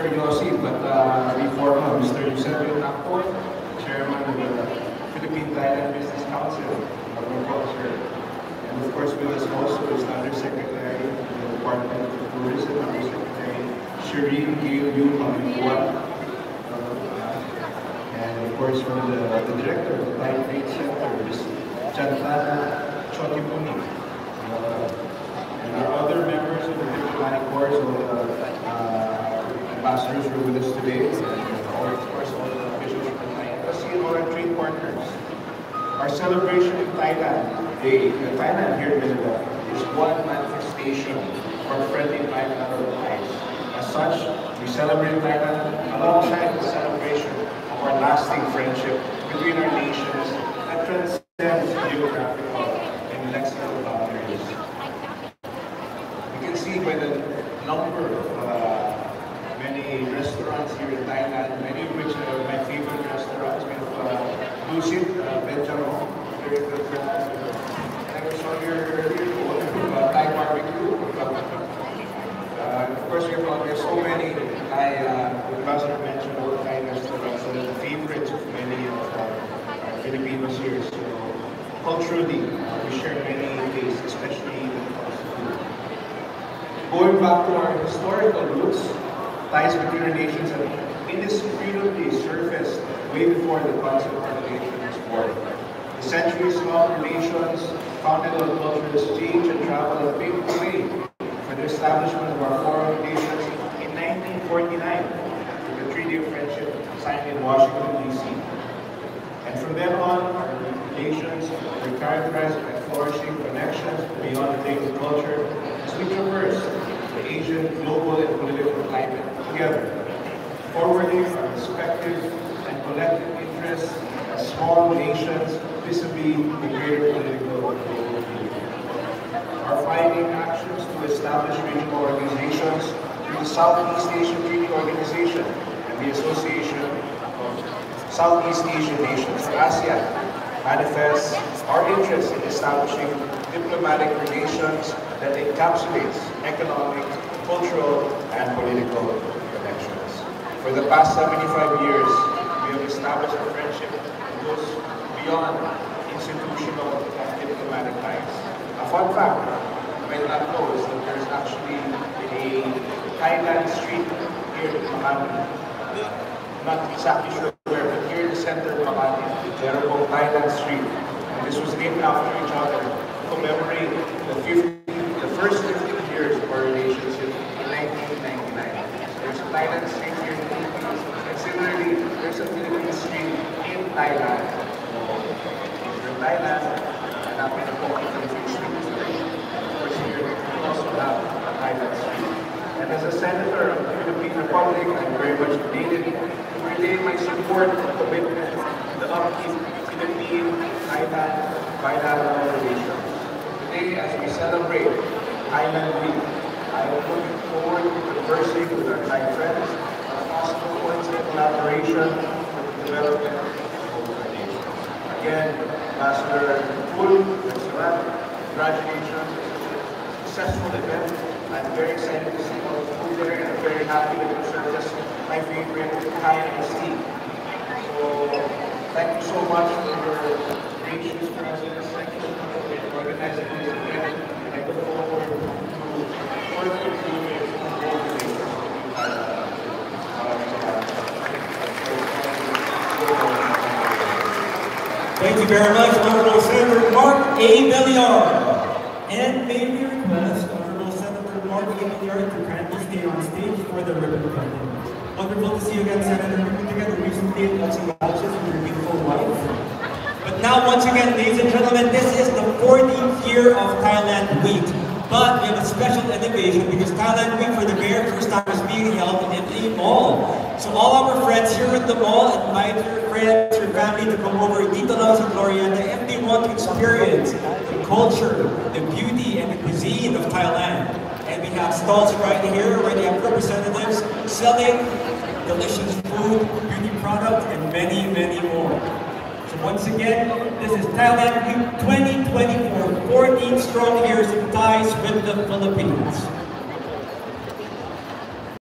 Sir Yossi, but uh, before uh, Mr. Eusebio Nakpo, Chairman of the Philippine Thailand Business Council, Agriculture. And of course, with us also is Undersecretary of the Department of Tourism, Undersecretary Shereen Gail Yu Pamintuan. And of course, from the, the Director of the Thai Trade Center, Ms. Chantana Chotipuni. Uh, and our other members of the diplomatic corps, all the ambassadors who are with us today, and of course all the officials from the embassy and all trade partners. Our celebration in Thailand Day, in Thailand here in Manila, is one manifestation of our friendly bilateral ties. As such, we celebrate Thailand alongside the celebration of our lasting friendship between our nations that transcends geographical and lexical boundaries. You can see by the number of uh, many restaurants here in Thailand, many of which are my favorite restaurants. Have uh, Lucid, uh, Benjamin, very good. And I saw here earlier, uh, Thai barbecue. Uh, of course, we have, uh, there's so many Thai, uh, Ambassador mentioned all the Thai restaurants, and the favorites of many of uh, Filipinos here. So, culturally, uh, we share many tastes, especially. Going back to our historical roots, ties between our nations have indisputably surfaced way before the concept of nation was born. The centuries-long relations founded on cultural exchange and travel have paved the way for the establishment of our foreign relations in 1949 with the Treaty of Friendship signed in Washington, D.C. And from then on, our relations were characterized by flourishing connections beyond the daily culture as we traverse the Asian, global, and political climate together, forwarding our respective and collective interests as small nations vis-a-vis the greater political community. Our fighting actions to establish regional organizations through the Southeast Asian Treaty Organization and the Association of Southeast Asian Nations, ASEAN, manifests our interest in establishing diplomatic relations that encapsulates economic, cultural, and political. For the past 75 years, we have established a friendship that goes beyond institutional and diplomatic ties. A fun fact, you might not know, is that there's actually a Thailand street here in Makati. Not exactly sure where, but here in the center of Makati, there are Thailand Street. And this was named after each other to commemorate the 50, the first 50 years of our relationship in 1999. So there's a Thailand Street here in the Philippines, and similarly, there's a Philippine Street in Thailand. In Thailand, po ang Philippine Street. Of course, here we also have a Thailand. And as a senator of the Philippine Republic, I'm very much elated to relay my support and commitment to the upkeep Philippine-Thailand bilateral relations. Today, as we celebrate Thailand Week, I am looking forward to conversing with our Thai friends on possible points of collaboration for the development of both our nations. Again, Ambassador Pul, congratulations. Successful event. I'm very excited to see all the food there, and I'm very happy that you served us my favorite iced tea. So, thank you so much for your gracious presence. Thank you for organizing this event. And I look forward to further improvements on both relations. Thank you very much, Honorable Senator Mark A. Villar. And may we request Honorable Senator Mark A. Villar to kindly stay on stage for the ribbon cutting. Wonderful to see you again, Senator. We put together recently of matches with your beautiful wife. But now, once again, ladies and gentlemen, this is the 14th year of Thailand Week. But we have a special innovation because Thailand Week for the very first time is being held in a mall. So all our friends here at the mall invite your friends, your family to come over dito lang sa Glorieta if they want to experience the culture, the beauty, and the cuisine of Thailand. And we have stalls right here where they have representatives selling delicious food, beauty products, and many, many more. Once again, this is Thailand 2024, 14 strong years of ties with the Philippines.